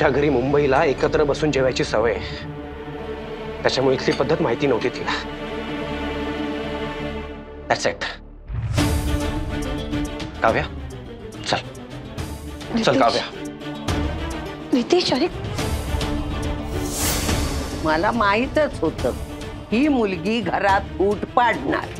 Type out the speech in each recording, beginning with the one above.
आमच्या घरी मुंबईला एकत्र बसून जेवायची सवय त्याच्यामुळे इथली पद्धत माहिती नव्हती तिला. काव्या चल. चल काव्या. नितेश अरे. मला माहीतच होतं ही मुलगी घरात फूट पाडणार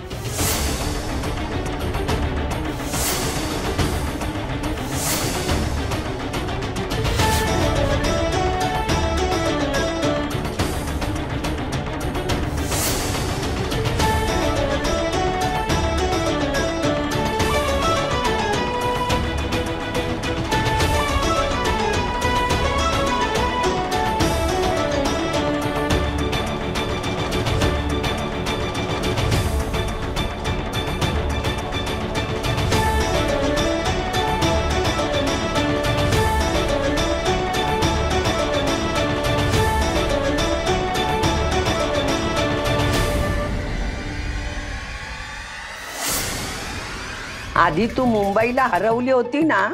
आधी तू मुंबईला हरवली होती ना,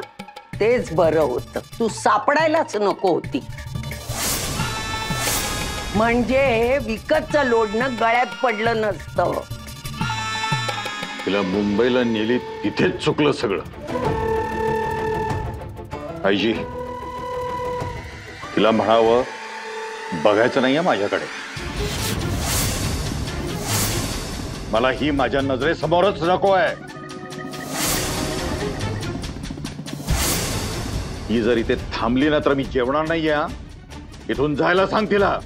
तेच बरं होतं. तू सापडायलाच नको होती. म्हणजे विकतचं लोडणं गळ्यात पडलं नसतं. तिला मुंबईला नेली, तिथेच चुकलं सगळं. आईजी, तिला म्हणावं, बघायचं नाहीये माझ्याकडे. मला ही माझ्या नजरेसमोरच नको आहे. ही जर इथे थांबली ना तर मी जेवणार नाहीये, हा. इथून जायला सांग तिला.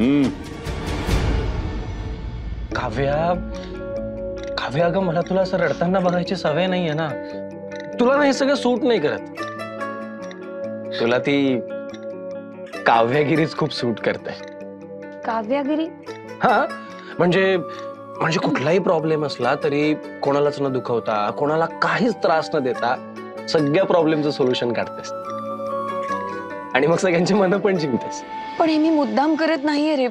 हम्म. काव्या काव्या, अगं, मला तुला असं रडताना बघायची सवय नाहीये ना. तुला सूट नाही करत. तुला ती काव्यागिरीच खूप सूट करते. काव्यागिरी? हा म्हणजे म्हणजे कुठलाही प्रॉब्लेम असला तरी कोणालाच न दुखवता कोणाला काहीच त्रास न देता सगळ्या प्रॉब्लेमचं सोल्युशन काढतेस. आणि मग सगळ्यांची मनं पण जिंकतेस. पण हे मी मुद्दाम करत नाहीये रे.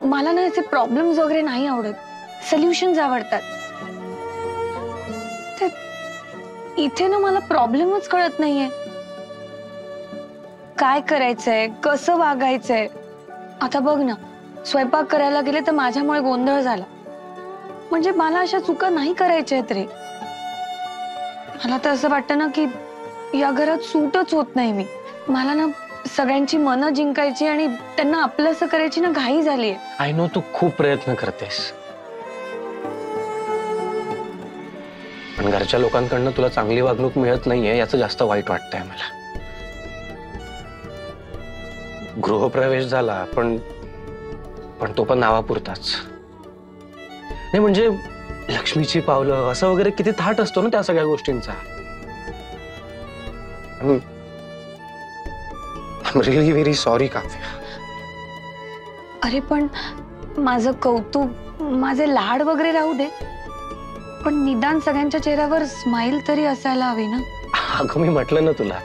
मला ना याचे प्रॉब्लेम्स वगैरे नाही आवडत. सोल्युशन्स आवडतात. इथे ना मला प्रॉब्लेमच कळत नाहीये. काय करायचंय? कसं वागायचंय? आता बघ ना, स्वयंपाक करायला गेले तर माझ्यामुळे गोंधळ झाला. म्हणजे मला अशा चुका नाही करायच्या आहेत रे. मला तर असं वाटतं ना की या घरात सूटच होत नाही मी. मला ना सगळ्यांची मनं जिंकायची आणि त्यांना आपलंसं करायची ना घाई झालीये आय नो तू खूप प्रयत्न करतेस. पण घरच्या लोकांकडनं तुला चांगली वागणूक मिळत नाहीये, याचं जास्त वाईट वाटतंय मला. गृहप्रवेश झाला पण पण तो पण नावापुरताच. नाही म्हणजे लक्ष्मीची पावलं असं वगैरे किती थाट असतो ना त्या सगळ्या गोष्टींचा. Really very sorry Kavya. अरे पण माझं कौतुक माझे लाड वगैरे राहू दे. पण निदान सगळ्यांच्या चेहऱ्यावर स्माइल तरी असायला हवी ना. अगं मी म्हटलं ना तुला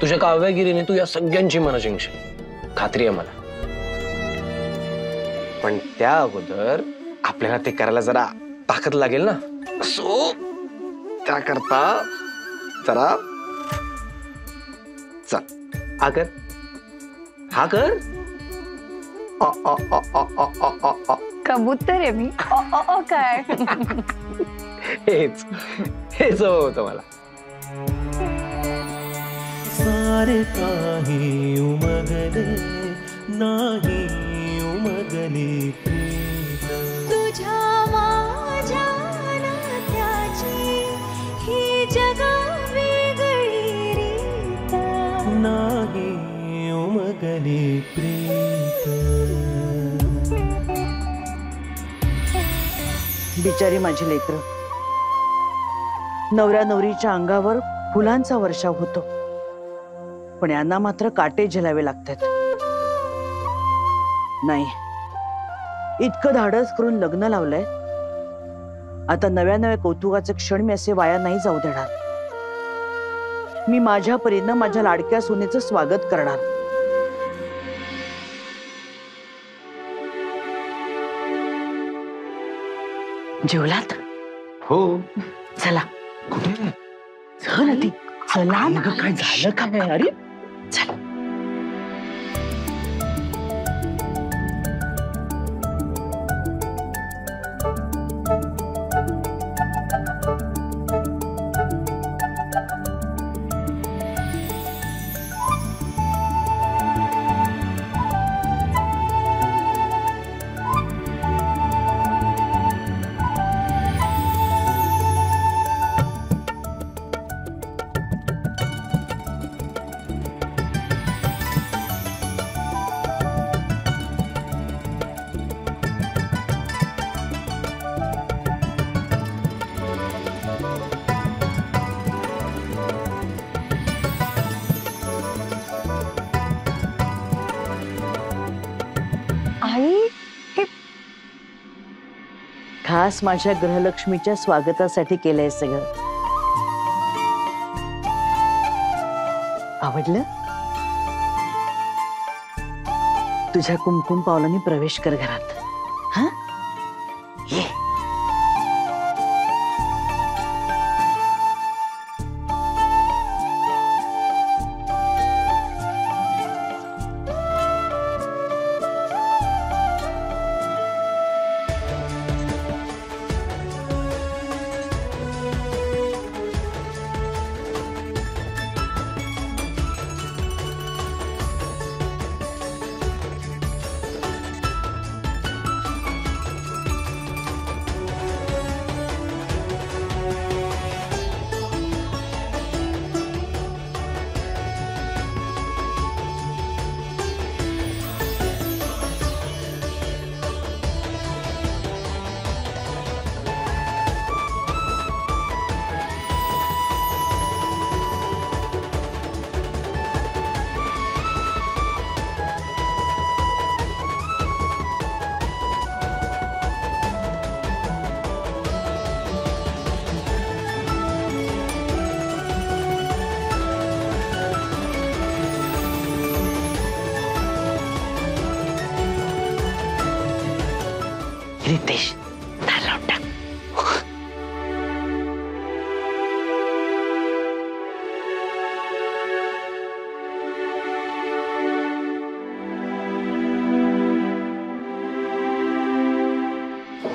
तुझ्या काव्यागिरीने तू या सगळ्यांची मनं जिंकशील. खात्री आहे मला. पण त्या अगोदर आपल्याला ते करायला जरा ताकद लागेल ना. सो त्याकरता जरा चल. हा कर? हा कर. कबूतर आहे मी. काय? हेच. हेच होतं मला. सारे काही उमगले नाही उमगले प्रीत तुझ्या माझ्या नात्याची ही जगा वेगळी रीत। नाही उमगले प्रीत बिचारी माझी लेकर नवऱ्या नवरीच्या अंगावर फुलांचा वर्षाव होतो. पण यांना मात्र काटे झेलावे लागतात. नाही. इतकं धाडस करून लग्न लावलंय. आता नव्या नव्या कौतुकाचे क्षण मी असे वाया नाही जाऊ देणार. मी माझ्या परीनं माझ्या लाडक्या सुनेचं स्वागत करणार. जेवलात? हो. चला. कुठे? चल ती चला ना काय झालं काय? अरे खास माझ्या ग्रहलक्ष्मीच्या स्वागतासाठी केलंय सगळं. आवडलं? तुझ्या कुमकुम पावलांनी प्रवेश कर घरात.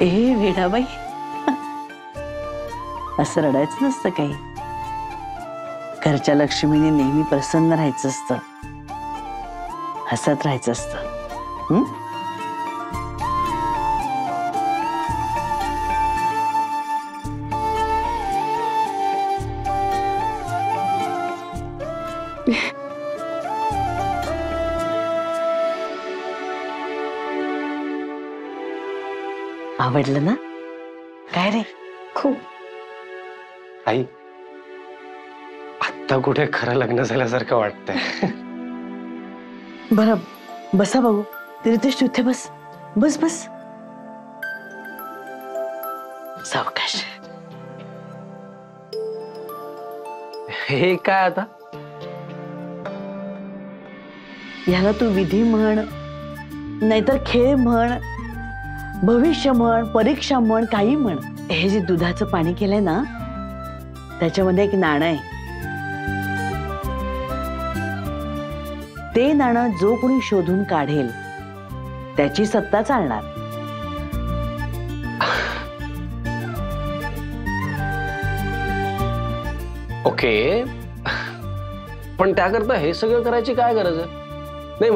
ए वेडाबाई असं रडायचं नसतं काही. घरच्या लक्ष्मीने नेहमी प्रसन्न राहायचं असतं. हसत राहायचं असतं. हम्म आवडलं ना काय रे खूप आई आत्ता कुठे खरं लग्न झाल्यासारखं वाटतंय बरं बसा भाऊ रितेश तू इथे बस बस बस सावकाश हे काय आता याला तू विधी म्हण नाहीतर खेळ म्हण भविष्य म्हण परीक्षा म्हण काही म्हण हे जे दुधाचं पाणी केलंय ना एक नाणं आहे. ते नाणं जो कोणी शोधून काढेल, त्याची सत्ता चालणार. ओके. पण त्याकरता हे सगळं करायची गरज आहे? नाही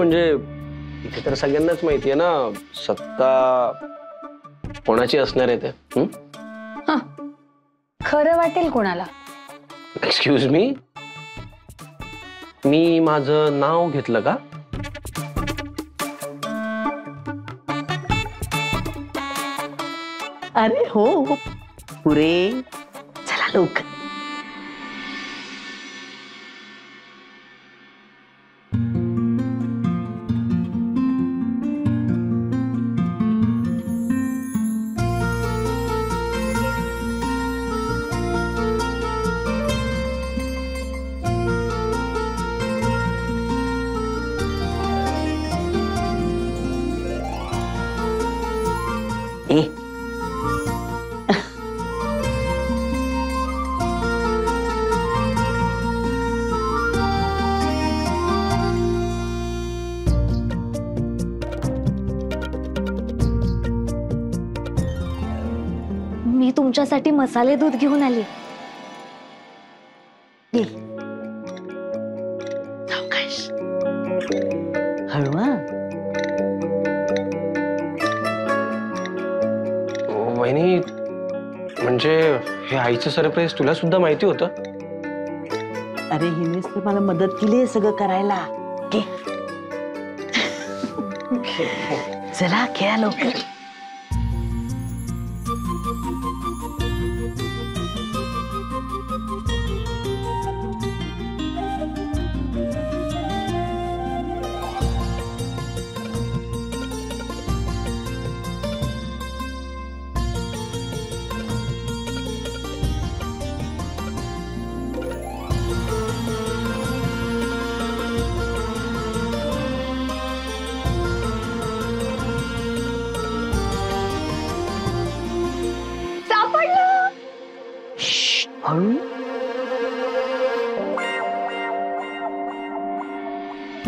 इथे तर सगळ्यांनाच माहितीये ना सत्ता कोणाची असणार आहे ते? हं? खरं वाटेल कोणाला? एक्सक्यूज मी मी माझं नाव घेतलं का? अरे हो. हो. पुरे. चला लोक तुझ्यासाठी मसाले दूध घेऊन आली. हळवा वहिनी म्हणजे हे आईचं सरप्राईज तुला सुद्धा माहिती होतं? अरे हिनेच तर मला मदत केली आहे सगळं करायला. घे चला खेळा लवकर.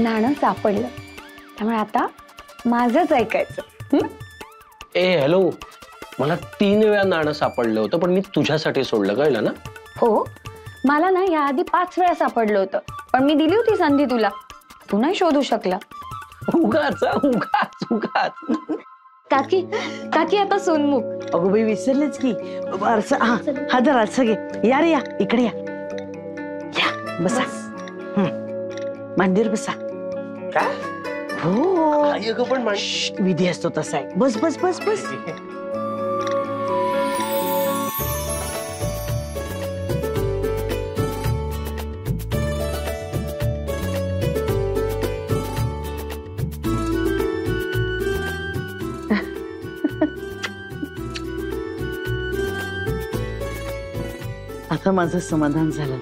नाणं सापडलं. त्यामुळे आता माझंच ऐकायचं. ए हॅलो. मला तीन वेळा नाणं सापडलं होतं पण मी तुझ्यासाठी सोडलं कळलं ना? हो. मला ना याआधी पाच वेळा सापडलं होतं पण मी दिली होती संधी तुला. तू नाही शोधू शकला. उगाच उगाच उगाच. काकी काकी आता सोनमुख अगो बाई विसरलेच की. आरसा हा हा जर आरसा घे. या रे या इकडे या. या बसा. मांडीवर बसा. काय हो. आई अगं पण श्श्श, विधी असतो तसा आहे. बस बस बस बस. आता माझं समाधान झालं.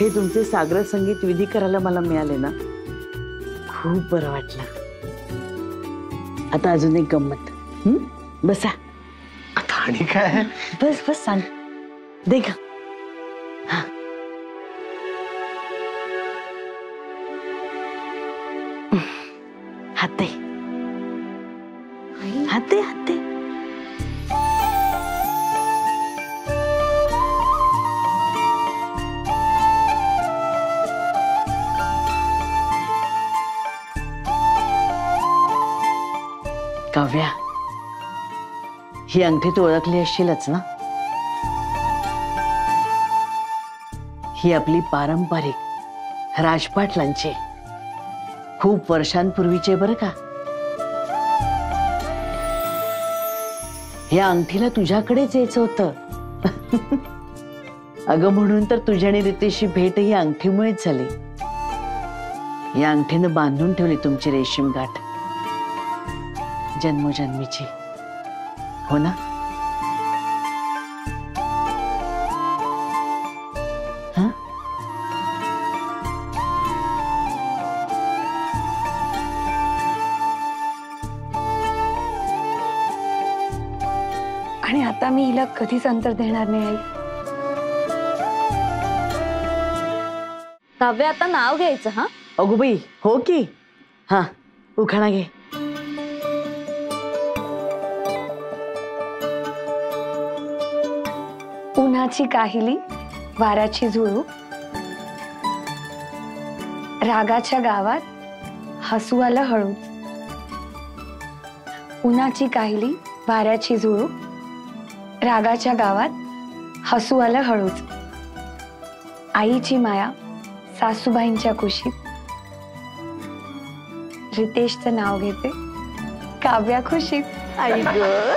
हे तुमचे सागर संगीत विधी करायला मला मिळाले ना? खूप बरं वाटलं. आता अजून एक गंमत. हम्म बसा. आता आणि काय? बस बस सांग. दे ही अंगठी तू ओळखली ना ही आपली पारंपरिक राजपाटलांची खूप वर्षांपूर्वीचे बरं का? या अंगठीला तुझ्याकडेच यायचं होतं. तर तुझ्या आणि भेट ही अंगठीमुळेच झाली. या अंगठीनं बांधून ठेवली तुमची रेशीम गाठ. जन्मोजन्मीची. हो ना हा? आणि आता मी हिला कधीच अंतर देणार नाही आई. काव्य आता नाव घ्यायचं हा? अगो बाई हो की. हा उखाणा घे. मनाची काहिली वाराची झुळू. रागाच्या गावात हसू आलं हळू. उन्हाची काहिली वाऱ्याची झुळू. रागाच्या गावात हसू आलं हळूच. आईची माया सासूबाईंच्या कुशीत. रितेशचं नाव घेते काव्या खुशीत आई ग.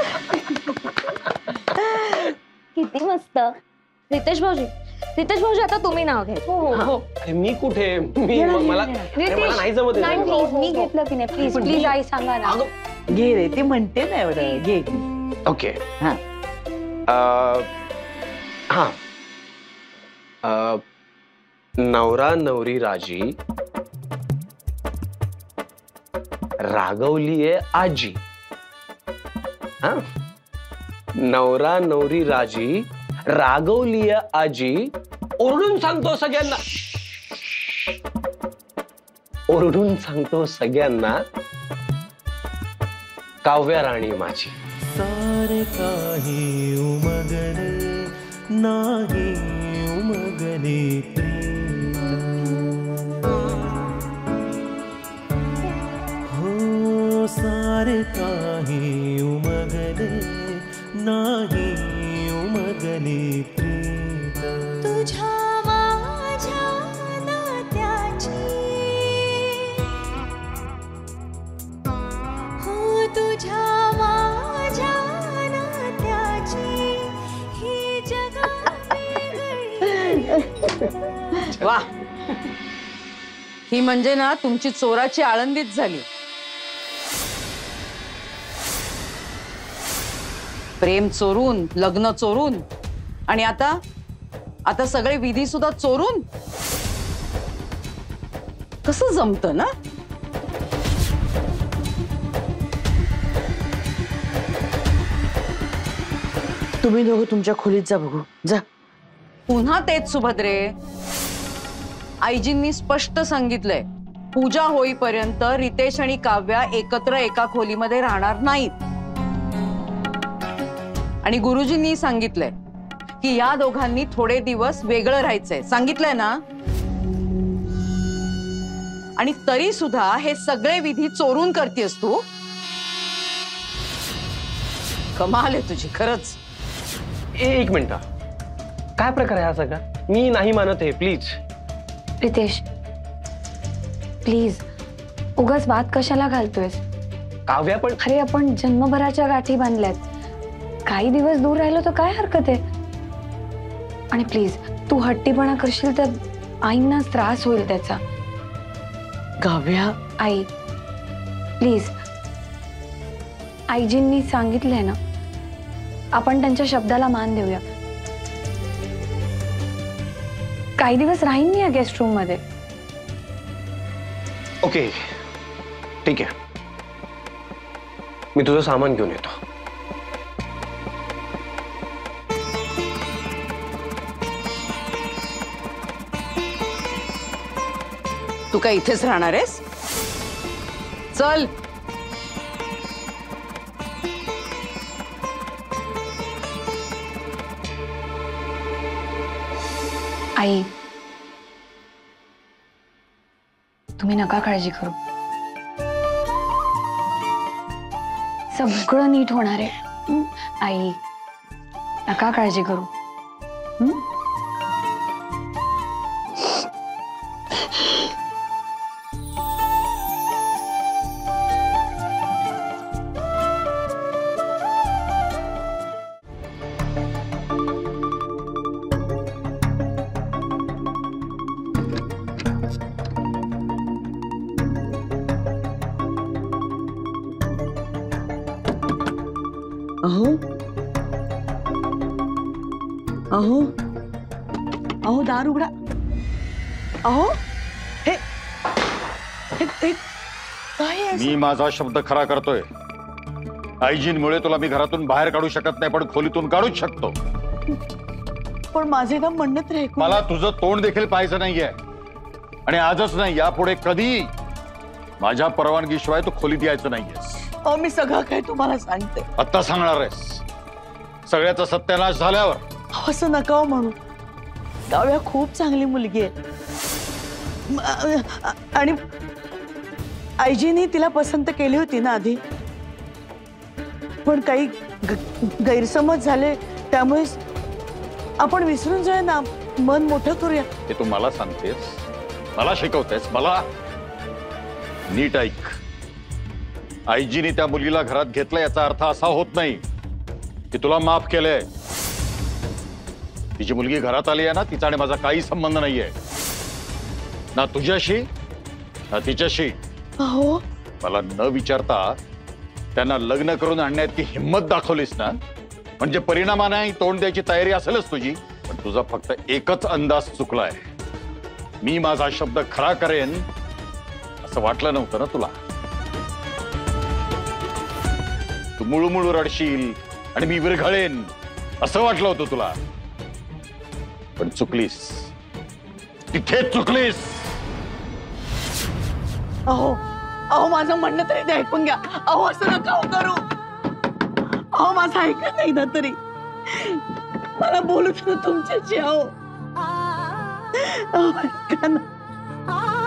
किती मस्त. रितेश भाऊजी रितेश भाऊजी आता तुम्ही नाव घ्यायचं अरे मी कुठे? मी मला अरे मला नाही जमत आहे. नाही प्लीज़ मी घेतलं की नाही. प्लीज़ प्लीज़ आई सांगा ना. अगं, घे रे ती म्हणते ना एवढं. घे. ओके हा. अ, हा. अ, नवरा नवरी राज़ी. रागवलीये आजी. हा? नवरा नवरी राजी रागवली आजी ओरडून सांगतो सगळ्यांना. ओरडून सांगतो सगळ्यांना काव्या राणी माझी. सारे काही उमगले नाही उमगले प्रेम. हो सारे काही नाही उमगले प्रीत तुझ्या माझ्या नात्याची. हो तुझ्या माझ्या नात्याची. ही जगा वा. ही म्हणजे ना तुमची चोराची आळंदीच झाली. प्रेम चोरून लग्न चोरून. आणि आता आता सगळे विधी सुद्धा चोरून? कसं जमत ना? तुम्ही दोघं तुमच्या खोलीत जा बघू. जा. पुन्हा तेच सुभद्रे. आईजींनी स्पष्ट सांगितलंय पूजा होईपर्यंत रितेश आणि काव्या एकत्र एका खोलीमध्ये राहणार नाहीत. आणि गुरुजींनी सांगितलंय की या दोघांनी थोडे दिवस वेगळं राहायचंय. सांगितलंय ना? आणि तरी सुद्धा हे सगळे विधी चोरून करतेस तू? कमाल आहे तुझी खरंच. एक मिनिट. काय प्रकार आहे हा सगळा? मी नाही मानत आहे प्लीज़. रितेश प्लीज़ उगाच वाद कशाला घालतोयस? काव्या पण अरे आपण जन्मभराच्या गाठी बांधल्यात. काही दिवस दूर राहिलो तर काय हरकत आहे? आणि प्लीज़ तू हट्टीपणा करशील तर आईंना त्रास होईल त्याचा. काव्या आई प्लीज़ आईजींनी सांगितलंय ना आपण त्यांच्या शब्दाला मान देऊया. काही दिवस राहीन मी या गेस्ट रूम मध्ये. ओके ठीक आहे. मी तुझं सामान घेऊन येतो. तू काय इथेच राहणार आहेस? चल. आई, तुम्ही नका काळजी करू. सगळं नीट होणार आहे. आई, नका काळजी करू. हं? अहो। अहो। अहो दार उघडा। अहो। हे हे- हे काय आहे मी माझा शब्द खरा करतोय. आयजीनमुळे तुला मी घरातून बाहेर काढू शकत नाही पण खोलीतून काढूच शकतो. पण माझे ना म्हणणं तर मला तुझं तोंड देखील पाहायचं नाहीये. आणि आजच नाही यापुढे कधी माझ्या परवानगीशिवाय तू खोलीत यायचं नाहीयेस. अहो मी सगळं काय तुम्हाला सांगते. आत्ता सांगणार आहेस. सगळ्याचा सत्यानाश झाल्यावर. अहो, असं नका हो म्हणू. काव्या खूप चांगली मुलगी आहे. म- अ- आणि आईजीनी तिला पसंत केली होती ना आधी. पण काही ग- गैरसमज झाले त्यामुळे आपण विसरून जाऊया ना. मन मोठं करूया. हे तू मला सांगतेस. मला शिकवतेस. मला नीट ऐक. आईजीने त्या मुलीला घरात घेतलं याचा अर्थ असा होत नाही की तुला माफ़ केलंय. तिची मुलगी घरात आली आहे ना तिचा आणि माझा काही संबंध नाहीये. ना तुझ्याशी ना तिच्याशी. अहो. मला न विचारता त्यांना लग्न करून आणण्यात हिंमत दाखवलीस ना म्हणजे परिणामाने तोंड द्यायची तयारी असेलच तुझी पण तुझा फक्त एकच अंदाज चुकलाय. मी माझा शब्द खरा करेन असं वाटलं नव्हतं ना तुला? तू मुळूमुळू रडशील आणि मी विरघळेन. असं वाटलं होतं तुला. पण चुकलीस. तिथेच चुकलीस. अहो अहो माझं म्हणणं तरी ते ऐकून घ्या. अहो असं नका करू. अहो माझं ऐका नाही ना तरी. मला बोलू तुमच्याशी अहो, ऐका ना.